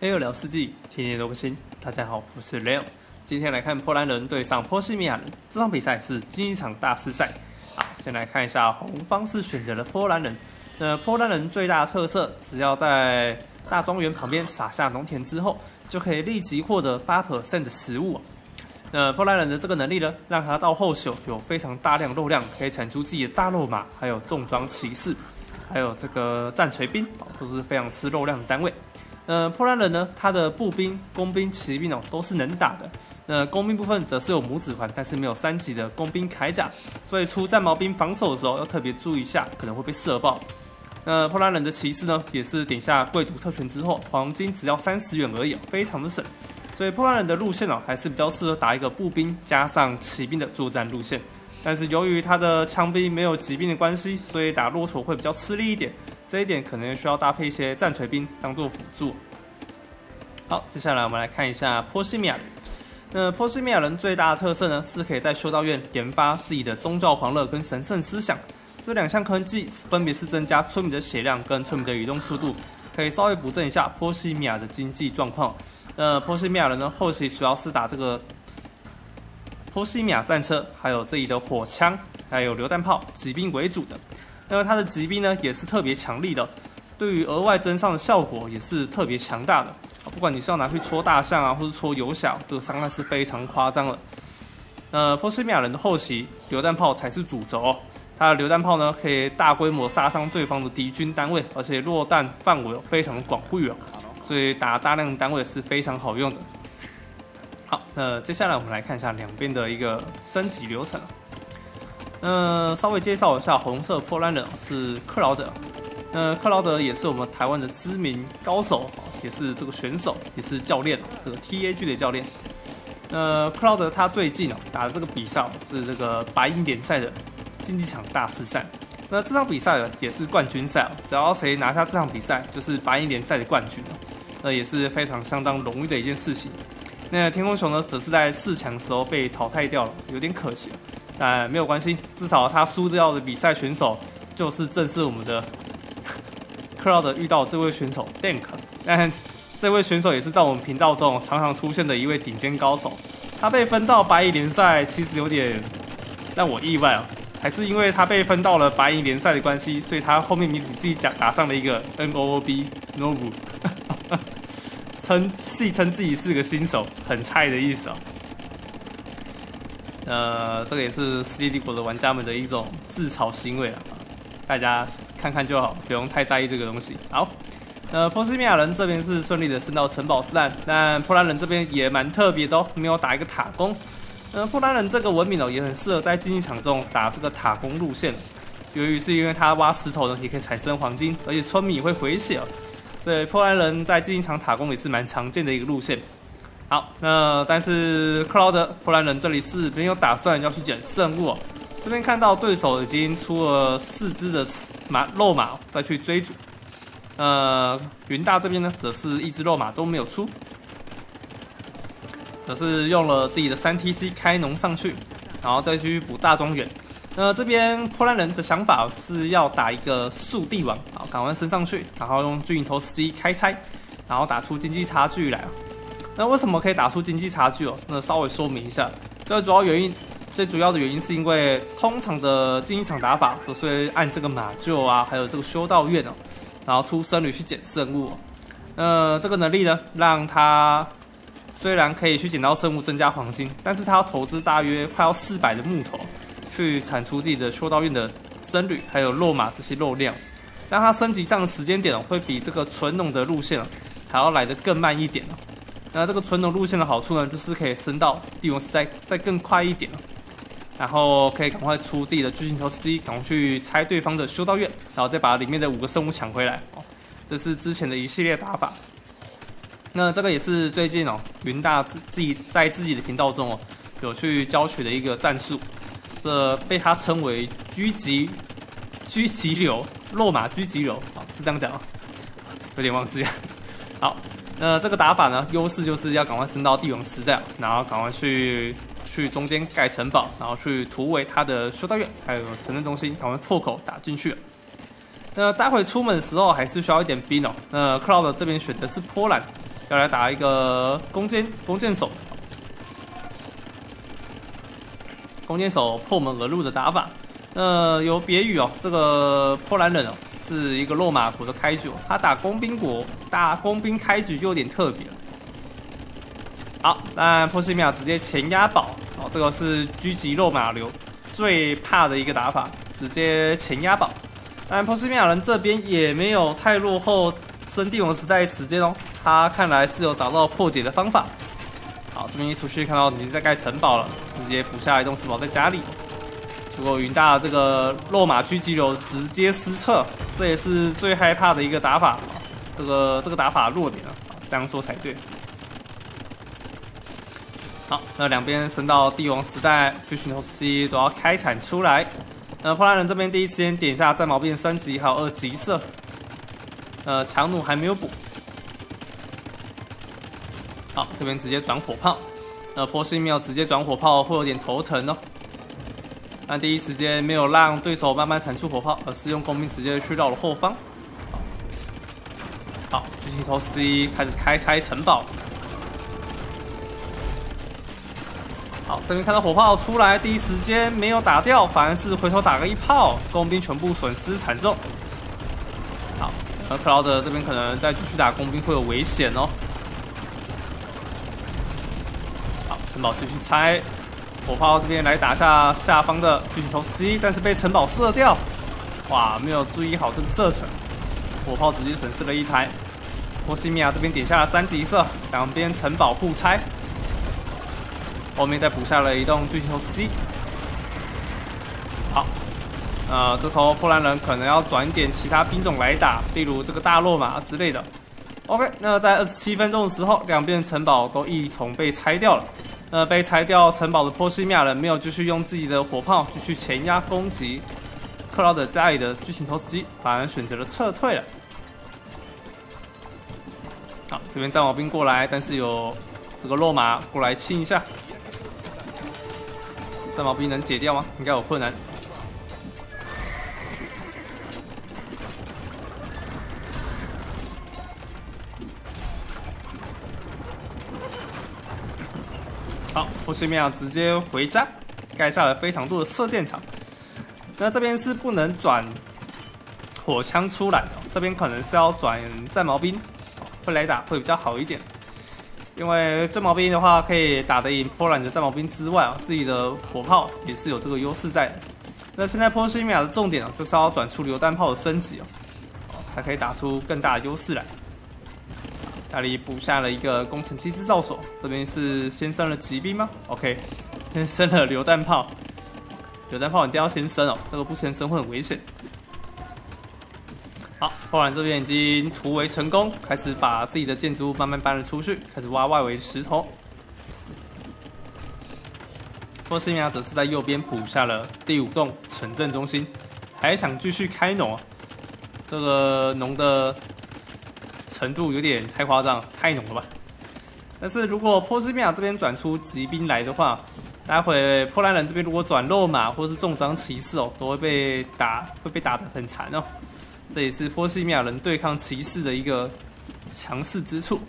A 二聊世纪，天天都更新。大家好，我是 Leo。今天来看波兰人对上波西米亚人，这场比赛是第一场大师赛。好，先来看一下红方是选择了波兰人。那波兰人最大的特色，只要在大庄园旁边撒下农田之后，就可以立即获得八 percent 的食物。那波兰人的这个能力呢，让他到后手有非常大量肉量，可以产出自己的大肉马，还有重装骑士，还有这个战锤兵，都是非常吃肉量的单位。呃，波兰人呢，他的步兵、工兵、骑兵哦，都是能打的。那工兵部分则是有拇指环，但是没有三级的工兵铠甲，所以出战矛兵防守的时候要特别注意一下，可能会被射爆。那波兰人的骑士呢，也是点下贵族特权之后，黄金只要三十元而已，非常的省。所以波兰人的路线哦，还是比较适合打一个步兵加上骑兵的作战路线。但是由于他的枪兵没有骑兵的关系，所以打骆驼会比较吃力一点。这一点可能需要搭配一些战锤兵当做辅助。好，接下来我们来看一下波西米亚。那波西米亚人最大的特色呢，是可以在修道院研发自己的宗教狂热跟神圣思想。这两项科技分别是增加村民的血量跟村民的移动速度，可以稍微补正一下波西米亚的经济状况。那波西米亚人呢，后期主要是打这个波西米亚战车，还有这里的火枪，还有榴弹炮、骑兵为主的。那么它的疾兵呢，也是特别强力的，对于额外增伤的效果也是特别强大的。不管你是要拿去戳大象啊，或者戳游小，这个伤害是非常夸张的。那，波西米亚人的后期榴弹炮才是主轴，它的榴弹炮呢可以大规模杀伤对方的敌军单位，而且落弹范围非常广域哦，所以打大量单位是非常好用的。好，那接下来我们来看一下两边的一个升级流程。那稍微介绍一下，红色破烂人是克劳德。那克劳德也是我们台湾的知名高手，也是这个选手，也是教练，这个 TAG 的教练。那克劳德他最近哦打的这个比赛是这个白银联赛的竞技场大师赛。那这场比赛呢也是冠军赛，只要谁拿下这场比赛，就是白银联赛的冠军那也是非常相当荣誉的一件事情。那天空熊呢，则是在四强时候被淘汰掉了，有点可惜。但没有关系，至少他输掉的比赛选手就是正是我们的克劳德遇到这位选手 Dank。但这位选手也是在我们频道中常常出现的一位顶尖高手。他被分到白银联赛，其实有点让我意外啊，还是因为他被分到了白银联赛的关系，所以他后面名字自己讲打上了一个 N O O B Nobu，称戏称自己是个新手，很菜的意思啊。呃，这个也是世界帝国的玩家们的一种自嘲行为啊，大家看看就好，不用太在意这个东西。好，呃，波西米亚人这边是顺利的升到城堡四弹，但波兰人这边也蛮特别的哦，没有打一个塔攻。呃，波兰人这个文明哦，也很适合在竞技场中打这个塔攻路线，由于是因为他挖石头呢，也可以产生黄金，而且村民也会回血，所以波兰人在竞技场塔攻也是蛮常见的一个路线。好，那但是克劳德波兰人这里是没有打算要去捡圣物哦。这边看到对手已经出了四只的马肉马再去追逐。呃，云大这边呢，则是一只肉马都没有出，则是用了自己的三 T C 开农上去，然后再去补大庄园。那这边波兰人的想法是要打一个速帝王，好，赶快升上去，然后用巨影投石机开拆，然后打出经济差距来。那为什么可以打出经济差距哦？那稍微说明一下，最主要原因，最主要的原因是因为通常的竞技场打法都是按这个马厩啊，还有这个修道院哦，然后出僧侣去捡圣物。那，这个能力呢，让他虽然可以去捡到圣物增加黄金，但是他要投资大约快要四百的木头，去产出自己的修道院的僧侣还有肉马这些肉量，让他升级上的时间点哦，会比这个纯农的路线还要来得更慢一点哦。那这个纯农路线的好处呢，就是可以升到帝王时代再更快一点然后可以赶快出自己的巨型投石机，赶快去拆对方的修道院，然后再把里面的五个生物抢回来哦。这是之前的一系列打法。那这个也是最近哦，云大自自己在自己的频道中哦，有去教学的一个战术，这被他称为狙击狙击流，落马狙击流啊，是这样讲啊，有点忘记了。好。那这个打法呢，优势就是要赶快升到帝王时代，然后赶快去去中间盖城堡，然后去突围他的修道院，还有城镇中心，赶快破口打进去。那待会出门的时候还是需要一点兵哦。那克劳德这边选的是波兰，要来打一个弓箭弓箭手，弓箭手破门而入的打法。那有别于哦，这个波兰人哦是一个落马国的开局，他打工兵国打工兵开局就有点特别了。好，那波西米亚直接前压宝哦，这个是狙击落马流最怕的一个打法，直接前压宝。但波西米亚人这边也没有太落后生帝王时代时间哦，他看来是有找到破解的方法。好，这边一出去看到已经在盖城堡了，直接补下一栋城堡在家里。如果云大这个落马狙击流直接失策，这也是最害怕的一个打法。这个这个打法弱点啊，这样说才对。好，那两边升到帝王时代，巨型头机都要开产出来。那，波兰人这边第一时间点一下战矛兵三级，还有二级色。呃，强弩还没有补。好，这边直接转火炮。那波西米奥直接转火炮会有点头疼哦。但第一时间没有让对手慢慢产出火炮，而是用工兵直接去绕了后方。好，巨型头 C 开始开拆城堡。好，这边看到火炮出来，第一时间没有打掉，反而是回头打个一炮，工兵全部损失惨重。好，那克劳德这边可能再继续打工兵会有危险哦。好，城堡继续拆，火炮这边来打下下方的巨型头 C，但是被城堡射掉。哇，没有注意好这个射程，火炮直接损失了一台。波西米亚这边点下了三级射，两边城堡互拆。后面再补下了一栋巨型头 C。好，呃，这时候波兰人可能要转点其他兵种来打，例如这个大落马之类的。OK，那在二十七分钟的时候，两边城堡都一同被拆掉了。呃被拆掉城堡的波西米亚人没有继续用自己的火炮继续前压攻击克劳德家里的巨型投石机，反而选择了撤退了。好，这边战矛兵过来，但是有这个落马过来清一下。战矛兵能解掉吗？应该有困难。波西米亚直接回家，盖下了非常多的射箭场。那这边是不能转火枪出来的，这边可能是要转战矛兵会来打会比较好一点。因为战矛兵的话，可以打得赢波兰的战矛兵之外，自己的火炮也是有这个优势在的。那现在波西米亚的重点，就是要转出榴弹炮的升级哦，才可以打出更大的优势来。那里补下了一个工程机制造所，这边是先升了骑兵吗？OK，先升了榴弹炮，榴弹炮一定要先升哦，这个不先升会很危险。好，波兰这边已经突围成功，开始把自己的建筑物慢慢搬了出去，开始挖外围石头。波西米亚则是在右边补下了第五栋城镇中心，还想继续开农啊？这个农的程度有点太夸张，太浓了吧？但是如果波西米亚这边转出骑兵来的话，待会波兰人这边如果转肉马或是重装骑士哦，都会被打，会被打得很惨哦。这也是波西米亚人对抗骑士的一个强势之处。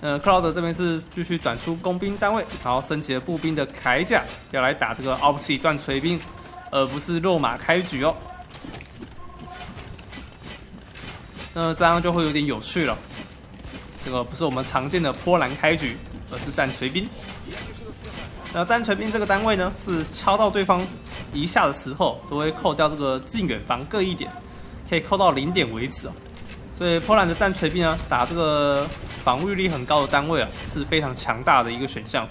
呃，克劳德这边是继续转出工兵单位，然后升级了步兵的铠甲，要来打这个奥布奇转锤兵，而不是肉马开局哦。那这样就会有点有趣了。这个不是我们常见的波兰开局，而是战锤兵。那战锤兵这个单位呢，是敲到对方。一下的时候都会扣掉这个近远防各一点，可以扣到零点为止哦。所以波兰的战锤兵呢，打这个防御力很高的单位啊，是非常强大的一个选项。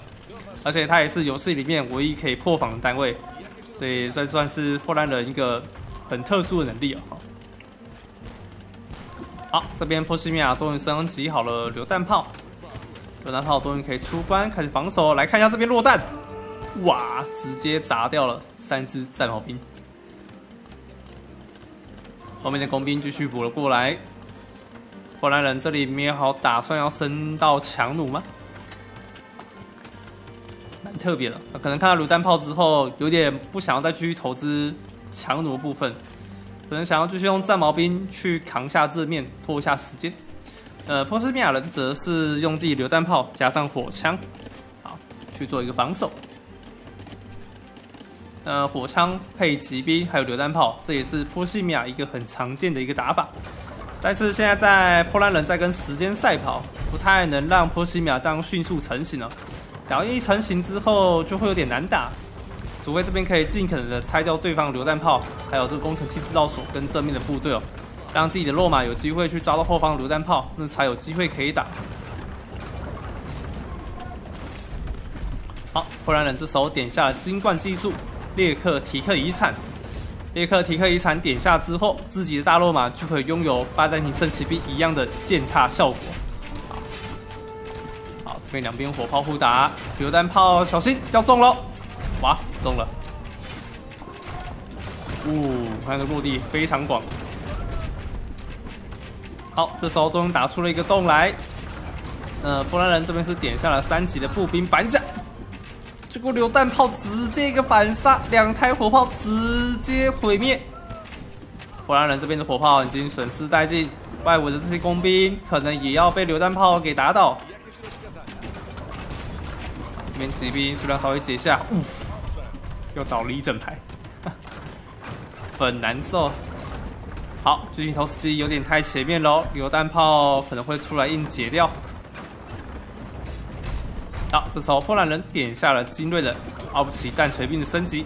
而且它也是游戏里面唯一可以破防的单位，所以算算是波兰人一个很特殊的能力哦。好，这边波西米亚终于升级好了榴弹炮，榴弹炮终于可以出关开始防守。来看一下这边落弹，哇，直接砸掉了。三支战矛兵，后面的工兵继续补了过来。波兰人这里没有好打算要升到强弩吗？蛮特别的，可能看到榴弹炮之后，有点不想要再继续投资强弩部分，可能想要继续用战矛兵去扛下这面，拖一下时间。呃，波斯米亚人则是用自己榴弹炮加上火枪，好去做一个防守。呃，火枪配骑兵还有榴弹炮，这也是波西米亚一个很常见的一个打法。但是现在在波兰人在跟时间赛跑，不太能让波西米亚这样迅速成型了。然后一成型之后就会有点难打，除非这边可以尽可能的拆掉对方榴弹炮，还有这个工程器制造所跟正面的部队哦。让自己的落马有机会去抓到后方榴弹炮，那才有机会可以打。好，波兰人这时候点下了金冠技术列克提克遗产。列克提克遗产点下之后，自己的大落马就可以拥有巴占庭圣骑兵一样的践踏效果。好，这边两边火炮互打，榴弹炮小心要中喽，哇，中了！呜，看这落地非常广。好，这时候终于打出了一个洞来。呃，波兰人这边是点下了三级的步兵板甲，这个榴弹炮直接一个反杀，两台火炮直接毁灭。波兰人这边的火炮已经损失殆尽，外围的这些工兵可能也要被榴弹炮给打倒。这边骑兵数量稍微减下，又倒了一整排，很难受。好，最近投石机有点太前面喽，榴弹炮可能会出来硬解掉。好，这时候波兰人点下了精锐的奥布奇战锤兵的升级，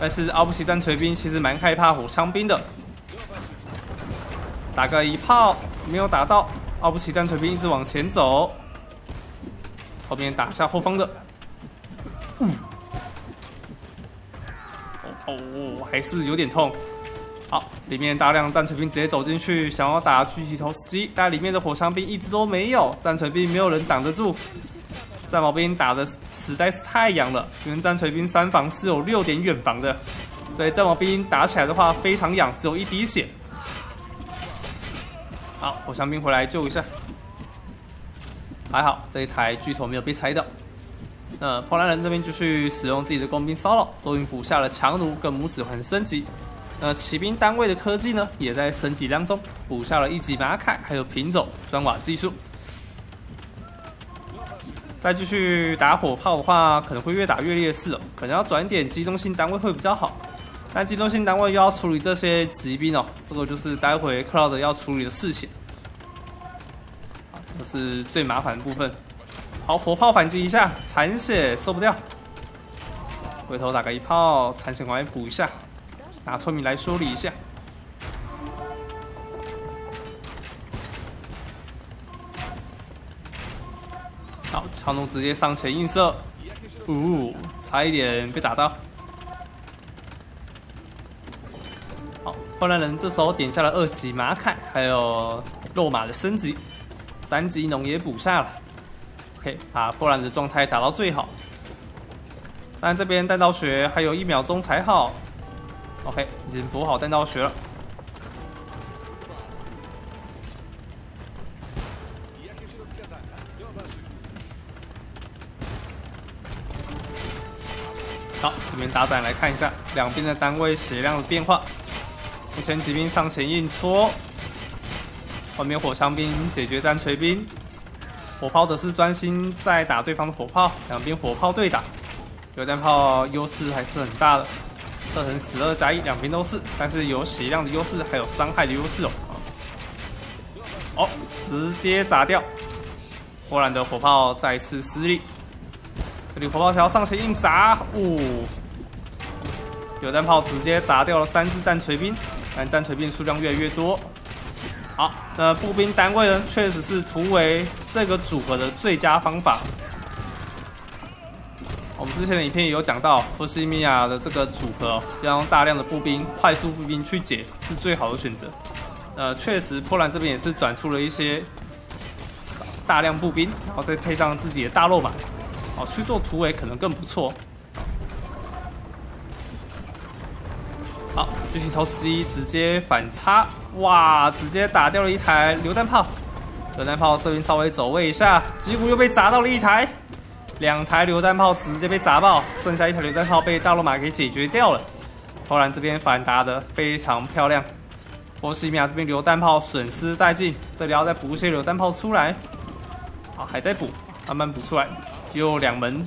但是奥布奇战锤兵其实蛮害怕火枪兵的，打个一炮没有打到，奥布奇战锤兵一直往前走，后面打下后方的，还是有点痛。好，里面大量战锤兵直接走进去，想要打狙击投石机，但里面的火枪兵一直都没有，战锤兵没有人挡得住。战矛兵打的实在是太痒了，因为战锤兵三防是有六点远防的，所以战矛兵打起来的话非常痒，只有一滴血。好，火枪兵回来救一下，还好这一台巨头没有被拆掉。那波兰人这边就去使用自己的工兵骚扰，终于补下了强弩跟拇指环升级。那骑兵单位的科技呢，也在升级当中，补下了一级马凯，还有平走砖瓦技术。再继续打火炮的话，可能会越打越劣势哦，可能要转点机动性单位会比较好。但机动性单位又要处理这些骑兵哦，这个就是待会克劳德要处理的事情。这个是最麻烦的部分。好，火炮反击一下，残血受不掉，回头打个一炮，残血往外补一下。拿村民来修理一下。好，强弩直接上前映射，呜，差一点被打到。好，波兰人这时候点下了二级马凯，还有肉马的升级，三级农也补下了。把波兰的状态打到最好。但这边弹道学还有一秒钟才好。OK，已经补好弹道学了。好，这边打板来看一下两边的单位血量的变化。目前骑兵上前硬戳，后面火枪兵解决单锤兵，火炮则是专心在打对方的火炮，两边火炮对打，榴弹炮优势还是很大的。射程十二加一，两边都是，但是有血量的优势，还有伤害的优势哦。哦，直接砸掉！波兰的火炮再次失利。这里火炮条上前硬砸，呜！榴弹炮直接砸掉了三支战锤兵，但战锤兵数量越来越多。好，那步兵单位呢，确实是突围这个组合的最佳方法。我们之前的影片也有讲到，波西米亚的这个组合要用大量的步兵、快速步兵去解是最好的选择。呃，确实，波兰这边也是转出了一些大量步兵，然后再配上自己的大肉马，哦，去做突围可能更不错。好，巨型投石机直接反插，哇，直接打掉了一台榴弹炮。榴弹炮士兵稍微走位一下，结果又被砸到了一台。两台榴弹炮直接被砸爆，剩下一台榴弹炮被大罗马给解决掉了。波兰这边反打的非常漂亮，波西米亚这边榴弹炮损失殆尽，这里要再补一些榴弹炮出来。好，还在补，慢慢补出来。又两门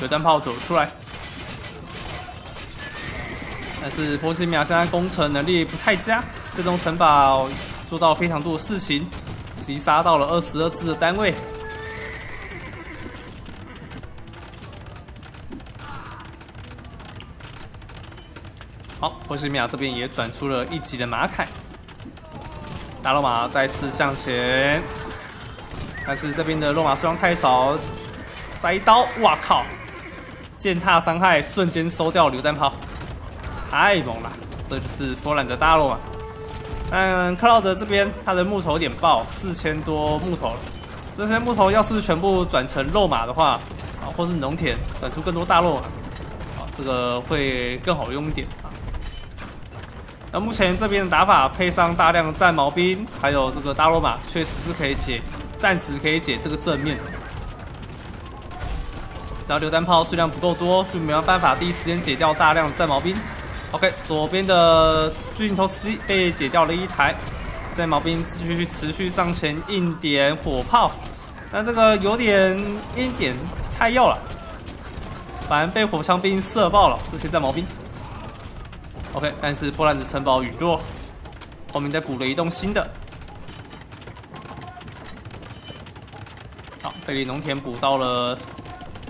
榴弹炮走出来，但是波西米亚现在攻城能力不太佳，这栋城堡做到非常多的事情，击杀到了二十二只的单位。好，波西米亚这边也转出了一级的马凯，大罗马再次向前，但是这边的罗马数量太少，摘刀，哇靠！践踏伤害瞬间收掉榴弹炮，太猛了！这就是波兰的大肉马。嗯，克劳德这边他的木头有点爆，四千多木头了。这些木头要是全部转成肉马的话，啊，或是农田转出更多大肉马，啊，这个会更好用一点啊。那目前这边的打法配上大量的战矛兵，还有这个大罗马，确实是可以解，暂时可以解这个正面。只要榴弹炮数量不够多，就没有办法第一时间解掉大量的战矛兵。OK，左边的巨型投石机被解掉了一台，在毛兵继续持续上前硬点火炮，但这个有点硬点太要了，反而被火枪兵射爆了这些在毛兵。OK，但是波兰的城堡陨落，后面再补了一栋新的。好，这里农田补到了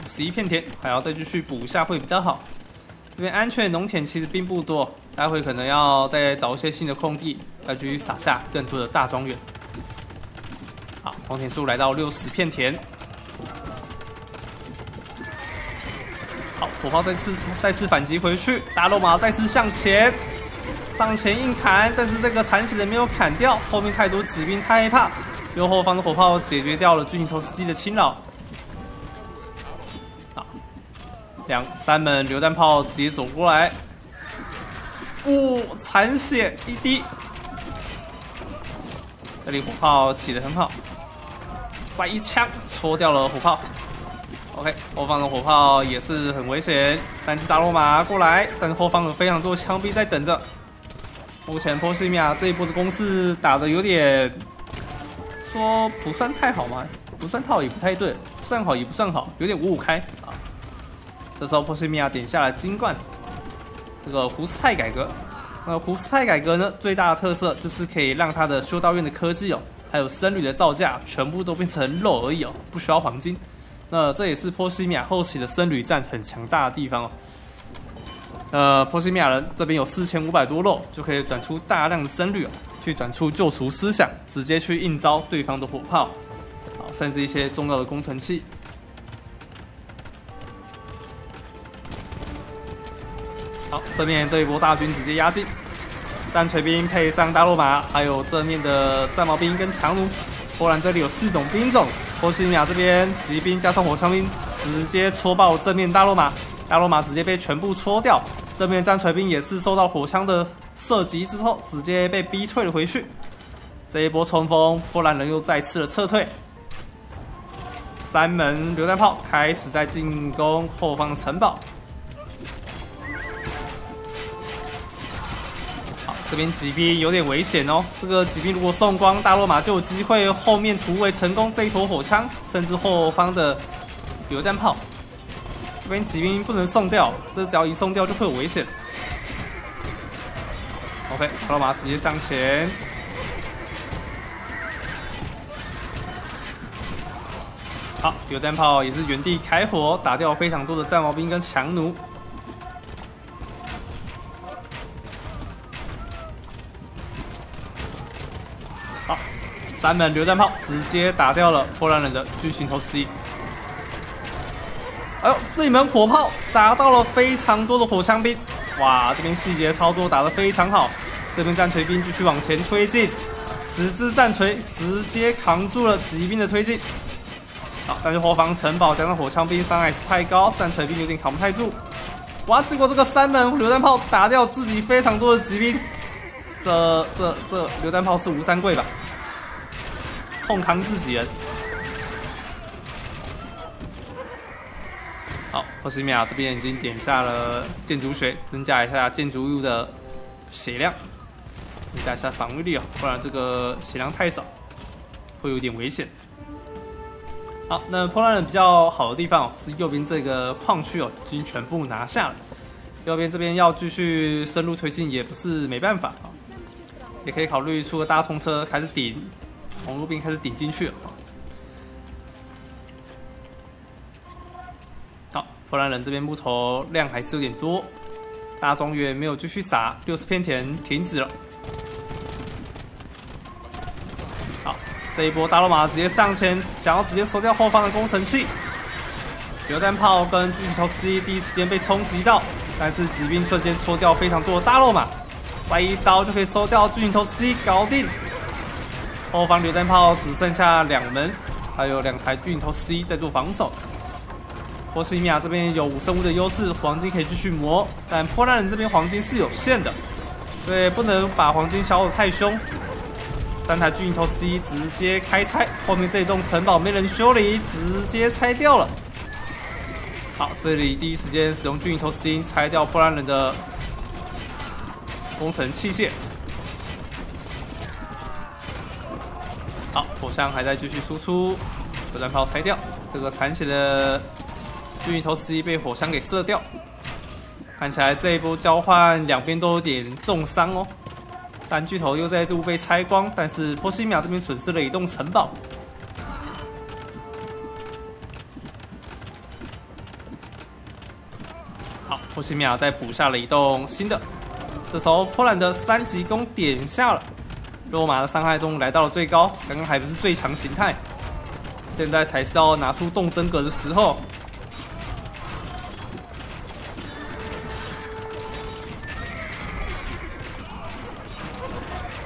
十一片田，还要再继续补一下会比较好。这边安全的农田其实并不多，待会可能要再找一些新的空地，再继续撒下更多的大庄园。好，农田数来到六十片田。好，火炮再次再次反击回去，大罗马再次向前上前硬砍，但是这个残血的没有砍掉，后面太多骑兵太害怕，右后方的火炮解决掉了巨型投石机的侵扰。两三门榴弹炮直接走过来，呜，残血一滴，这里火炮挤得很好，再一枪戳掉了火炮。OK，后方的火炮也是很危险，三只大罗马过来，但是后方有非常多枪兵在等着。目前波西米亚这一波的攻势打的有点，说不算太好嘛，不算套也不太对，算好也不算好，有点五五开啊。这时候波西米亚点下了金冠，这个胡斯派改革。那胡斯派改革呢，最大的特色就是可以让他的修道院的科技哦，还有僧侣的造价全部都变成肉而已哦，不需要黄金。那这也是波西米亚后期的僧侣战很强大的地方哦。呃，波西米亚人这边有四千五百多肉，就可以转出大量的僧侣哦，去转出救赎思想，直接去应招对方的火炮，好，甚至一些重要的工程器。正面这一波大军直接压境，战锤兵配上大罗马，还有正面的战矛兵跟强弩。波兰这里有四种兵种。波西米亚这边骑兵加上火枪兵，直接戳爆正面大罗马，大罗马直接被全部戳掉。正面战锤兵也是受到火枪的射击之后，直接被逼退了回去。这一波冲锋，波兰人又再次的撤退。三门榴弹炮开始在进攻后方城堡。这边骑兵有点危险哦，这个骑兵如果送光大罗马，就有机会后面突围成功这一坨火枪，甚至后方的榴弹炮。这边骑兵不能送掉，这只要一送掉就会有危险。OK，大罗马直接向前。好，榴弹炮也是原地开火，打掉非常多的战矛兵跟强弩。三门榴弹炮直接打掉了波兰人的巨型投石机。哎呦，这一门火炮砸到了非常多的火枪兵。哇，这边细节操作打得非常好。这边战锤兵继续往前推进，十支战锤直接扛住了骑兵的推进。好，但是后方城堡加上火枪兵伤害是太高，战锤兵有点扛不太住。哇，结果这个三门榴弹炮打掉自己非常多的骑兵。这这这榴弹炮是吴三桂吧？痛扛自己人。好，波西米亚这边已经点下了建筑学，增加一下建筑物的血量。增加一下防御力哦，不然这个血量太少，会有点危险。好，那破烂人比较好的地方哦，是右边这个矿区哦，已经全部拿下了。右边这边要继续深入推进，也不是没办法啊，也可以考虑出个大冲车开始顶，红路兵开始顶进去了。好，弗兰人这边木头量还是有点多，大庄园没有继续撒，六十片田停止了。好，这一波大罗马直接上前，想要直接收掉后方的工程器，榴弹炮跟巨型头司机第一时间被冲击到。但是骑兵瞬间戳掉非常多的大肉马，再一刀就可以收掉巨型头司机，搞定。后方榴弹炮只剩下两门，还有两台巨型头司机在做防守。波西米亚这边有五生物的优势，黄金可以继续磨，但破烂人这边黄金是有限的，所以不能把黄金消耗太凶。三台巨型头司机直接开拆，后面这一栋城堡没人修理，直接拆掉了。好，这里第一时间使用巨型头司机拆掉破烂人的工程器械。火枪还在继续输出，榴弹炮拆掉，这个残血的巨型头司机被火枪给射掉。看起来这一波交换两边都有点重伤哦。三巨头又再度被拆光，但是波西米亚这边损失了一栋城堡。好波西米亚再补下了一栋新的，这时候波兰的三级弓点下了，肉马的伤害中来到了最高，刚刚还不是最强形态，现在才是要拿出动真格的时候。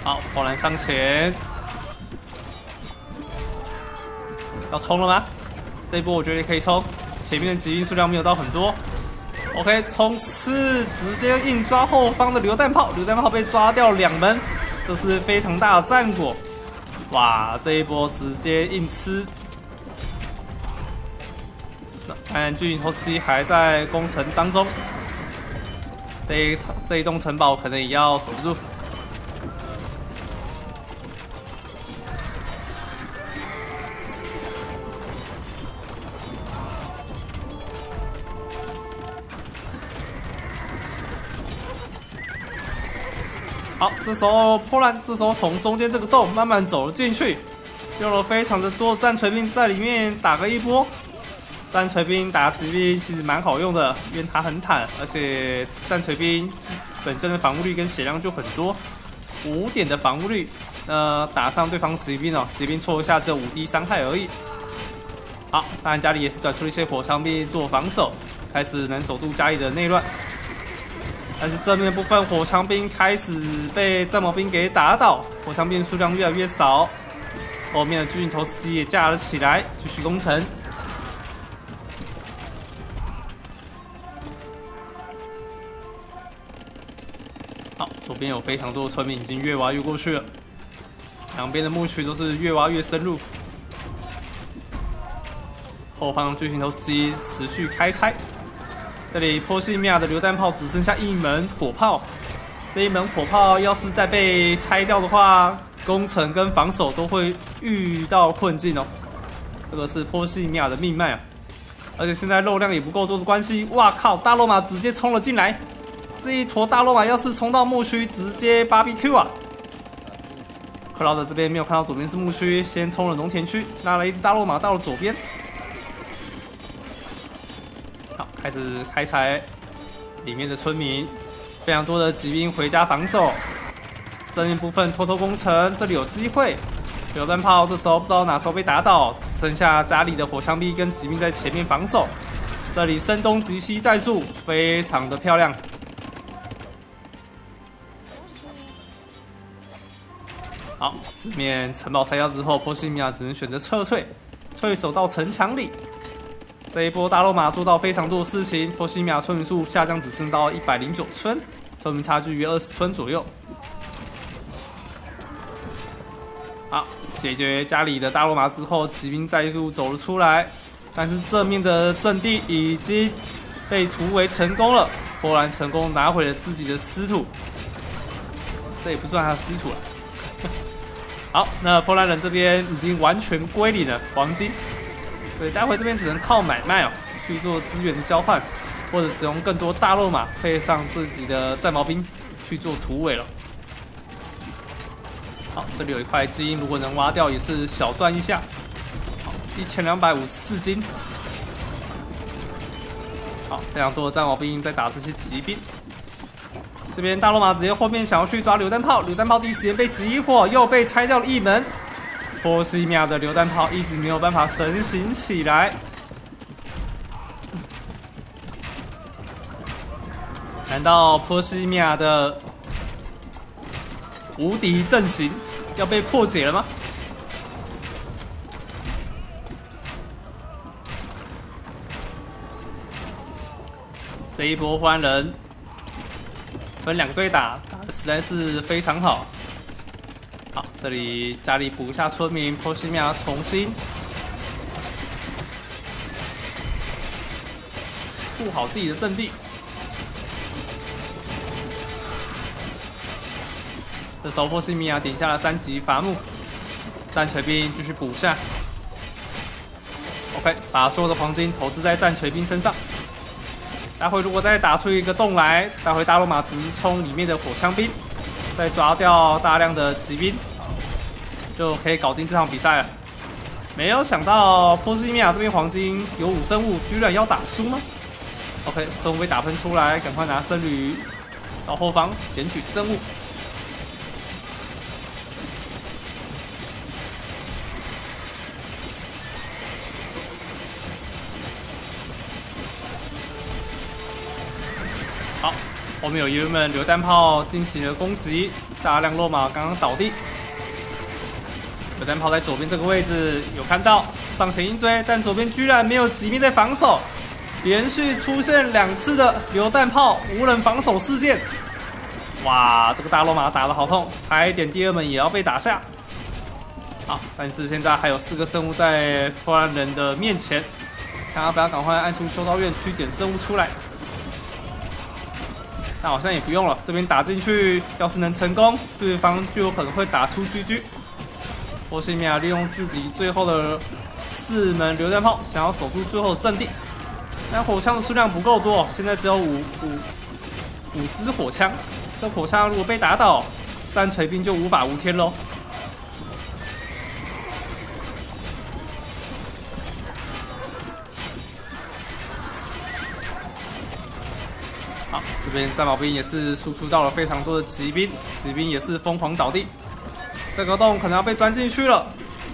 好，波兰上前，要冲了吗？这一波我觉得可以冲，前面的疾兵数量没有到很多。OK，冲刺直接硬抓后方的榴弹炮，榴弹炮被抓掉两门，这是非常大的战果。哇，这一波直接硬吃。看巨型投石机还在攻城当中，这一这一栋城堡可能也要守不住。好，这时候破烂这时候从中间这个洞慢慢走了进去，用了非常的多战锤兵在里面打个一波。战锤兵打骑兵其实蛮好用的，因为它很坦，而且战锤兵本身的防护率跟血量就很多，五点的防护率，呃，打上对方骑兵哦，骑兵戳一下只有五滴伤害而已。好，当然家里也是转出了一些火枪兵做防守，开始能守住家里的内乱。但是正面部分火枪兵开始被战矛兵给打倒，火枪兵数量越来越少。后面的巨型投石机也架了起来，继续攻城。好，左边有非常多的村民已经越挖越过去了，两边的墓区都是越挖越深入。后方巨型投石机持续开拆。这里波西米亚的榴弹炮只剩下一门火炮，这一门火炮要是再被拆掉的话，攻城跟防守都会遇到困境哦。这个是波西米亚的命脉啊！而且现在肉量也不够多的关系，哇靠！大罗马直接冲了进来，这一坨大罗马要是冲到牧区，直接 BBQ 啊！克劳德这边没有看到左边是牧区，先冲了农田区，拉了一只大罗马到了左边。开始开采里面的村民，非常多的骑兵回家防守。正面部分偷偷攻城，这里有机会。榴弹炮这时候不知道哪时候被打倒，剩下家里的火枪兵跟骑兵在前面防守。这里声东击西战术非常的漂亮。好，这面城堡拆掉之后，波西米亚只能选择撤退，退守到城墙里。这一波大罗马做到非常多的事情，波西米亚村民数下降只剩到一百零九村，村民差距约二十村左右。好，解决家里的大罗马之后，骑兵再度走了出来，但是正面的阵地已经被突围成功了，波兰成功拿回了自己的失土。这也不算他的师徒了。好，那波兰人这边已经完全归零了黄金，所以待会这边只能靠买卖哦去做资源的交换，或者使用更多大肉马配上自己的战矛兵去做突围了。好，这里有一块金，如果能挖掉也是小赚一下。好，一千两百五十四金。好，非常多的战矛兵在打这些骑兵。这边大罗马直接后面想要去抓榴弹炮，榴弹炮第一时间被集火，又被拆掉了一门。波西米亚的榴弹炮一直没有办法成型起来。难道波西米亚的无敌阵型要被破解了吗？这一波换人。分两队打，打的实在是非常好。这里家里补一下村民，波西米亚重新护好自己的阵地。这时候波西米亚点下了三级伐木，战锤兵继续补下。OK，把所有的黄金投资在战锤兵身上。待会如果再打出一个洞来，待会大罗马直冲里面的火枪兵，再抓掉大量的骑兵，就可以搞定这场比赛了。没有想到波西米亚这边黄金有五生物，居然要打输吗？OK，生物被打喷出来，赶快拿僧侣到后方捡取生物。好后面有爷们榴弹炮进行了攻击，大量落马刚刚倒地。榴弹炮在左边这个位置有看到，上前硬追，但左边居然没有骑兵在防守，连续出现两次的榴弹炮无人防守事件。哇，这个大罗马打得好痛，差一点第二门也要被打下。好，但是现在还有四个生物在波兰人的面前，看要不要赶快按出修道院去捡生物出来。那好像也不用了，这边打进去，要是能成功，对方就有可能会打出狙击。波西米亚利用自己最后的四门榴弹炮，想要守住最后的阵地，但火枪的数量不够多，现在只有五五五支火枪。这火枪如果被打倒，战锤兵就无法无天喽。好这边战矛兵也是输出到了非常多的骑兵，骑兵也是疯狂倒地。这个洞可能要被钻进去了，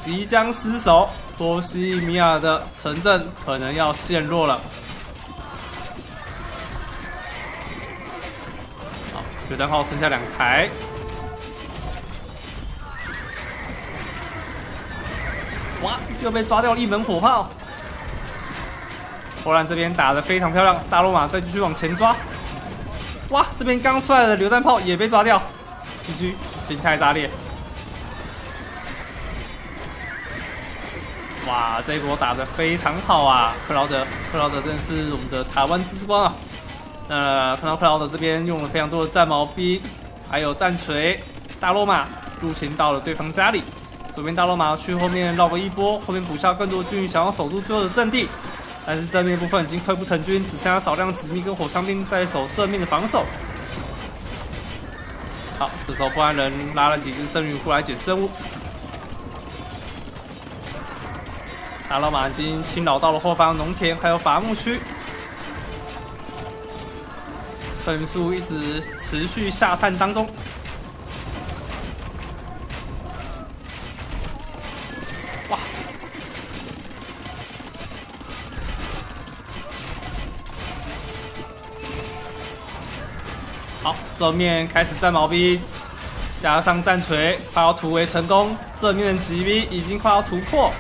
即将失守，波西米亚的城镇可能要陷落了。好，榴弹炮剩下两台。哇，又被抓掉了一门火炮。波兰这边打的非常漂亮，大罗马再继续往前抓。哇，这边刚出来的榴弹炮也被抓掉，GG，心态炸裂。哇，这一波打的非常好啊，克劳德，克劳德真的是我们的台湾之光啊。那看到克劳德这边用了非常多的战矛兵，还有战锤，大罗马入侵到了对方家里。左边大罗马去后面绕个一波，后面补下更多军，想要守住最后的阵地。但是正面部分已经溃不成军，只剩下少量子民跟火枪兵在守正面的防守。好，这时候波兰人拉了几只圣女过来捡生物。大老马已经侵扰到了后方农田还有伐木区，分数一直持续下探当中。哇！好正面开始战矛兵，加上战锤，快要突围成功。正面的骑兵已经快要突破，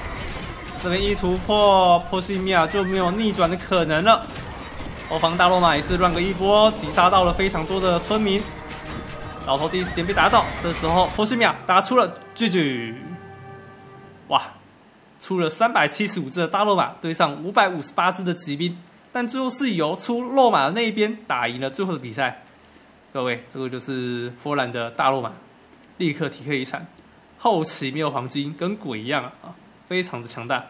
这边一突破，波西米亚就没有逆转的可能了。后方大罗马也是乱个一波，击杀到了非常多的村民。老头第一时间被打倒，这时候波西米亚打出了 GG。哇，出了三百七十五只的大罗马对上五百五十八只的骑兵，但最后是由出落马的那一边打赢了最后的比赛。各位，这个就是波兰的大罗马，立刻提克遗产，后期没有黄金，跟鬼一样，啊，非常的强大。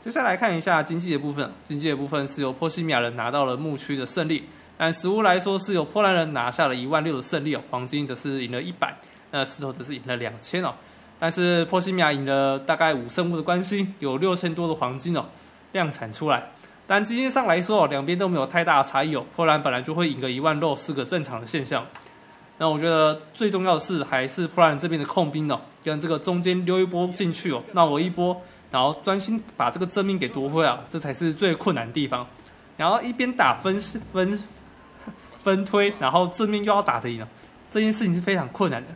接下来看一下经济的部分，经济的部分是由波西米亚人拿到了牧区的胜利，按实物来说是由波兰人拿下了一万六的胜利哦，黄金则是赢了一百，那石头则是赢了两千哦。但是波西米亚赢了大概五胜物的关系，有六千多的黄金哦量产出来。但经济上来说，两边都没有太大的差异哦。波兰本来就会赢个一万六是个正常的现象。那我觉得最重要的是还是波兰这边的控兵哦，跟这个中间溜一波进去哦，那我一波，然后专心把这个正面给夺回啊，这才是最困难的地方。然后一边打分分分推，然后正面又要打得赢，这件事情是非常困难的。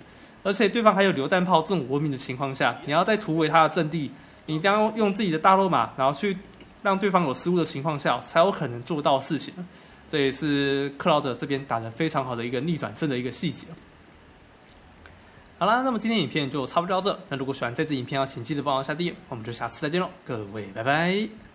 而且对方还有榴弹炮这种文明的情况下，你要在突围他的阵地，你一定要用自己的大罗马，然后去让对方有失误的情况下，才有可能做到事情。这也是克劳德这边打的非常好的一个逆转胜的一个细节。好啦，那么今天影片就差不多到这。那如果喜欢这支影片，要请记得帮我下订阅，我们就下次再见喽，各位拜拜。